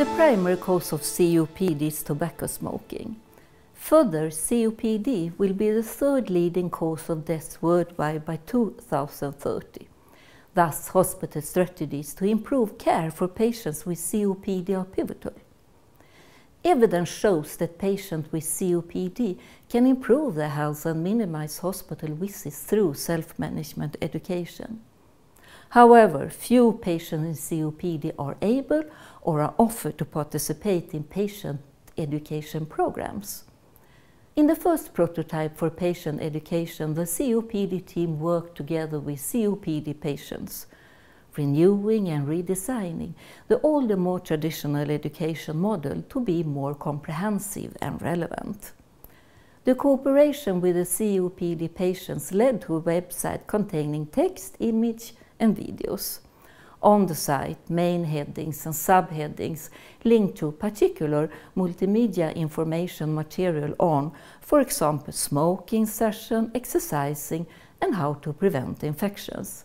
The primary cause of COPD is tobacco smoking. Further, COPD will be the third leading cause of death worldwide by 2030. Thus, hospital strategies to improve care for patients with COPD are pivotal. Evidence shows that patients with COPD can improve their health and minimize hospital visits through self-management education. However, few patients in COPD are able or are offered to participate in patient education programs. In the first prototype for patient education, the COPD team worked together with COPD patients, renewing and redesigning the older, more traditional education model to be more comprehensive and relevant. The cooperation with the COPD patients led to a website containing text, image, and videos. On the site, main headings and subheadings link to particular multimedia information material on, for example, smoking cessation, exercising, and how to prevent infections.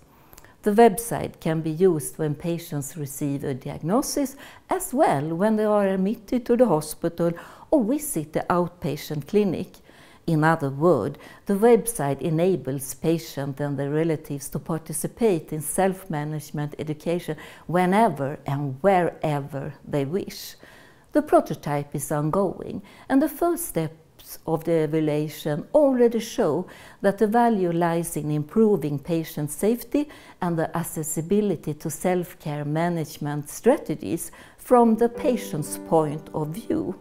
The website can be used when patients receive a diagnosis as well when they are admitted to the hospital or visit the outpatient clinic in other words, the website enables patients and their relatives to participate in self-management education whenever and wherever they wish. The prototype is ongoing and the first steps of the evaluation already show that the value lies in improving patient safety and the accessibility to self-care management strategies from the patient's point of view.